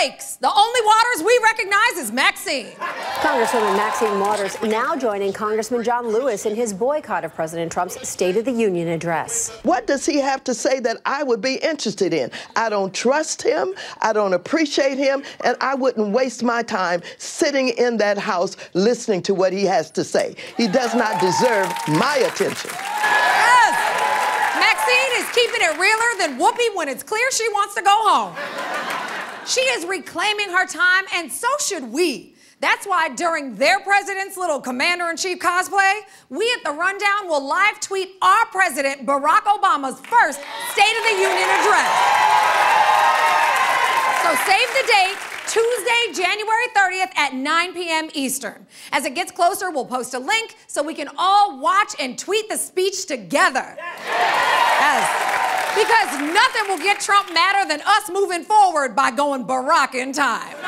The only Waters we recognize is Maxine. Congresswoman Maxine Waters now joining Congressman John Lewis in his boycott of President Trump's State of the Union address. What does he have to say that I would be interested in? I don't trust him, I don't appreciate him, and I wouldn't waste my time sitting in that house listening to what he has to say. He does not deserve my attention. Yes! Maxine is keeping it realer than Whoopi when it's clear she wants to go home. She is reclaiming her time, and so should we. That's why during their president's little commander in chief cosplay, we at the Rundown will live tweet our president, Barack Obama's first State of the Union address. So save the date. Tuesday, January 30th at 9 p.m. Eastern. As it gets closer, we'll post a link so we can all watch and tweet the speech together. Yes. Because nothing will get Trump madder than us moving forward by going Barack in time.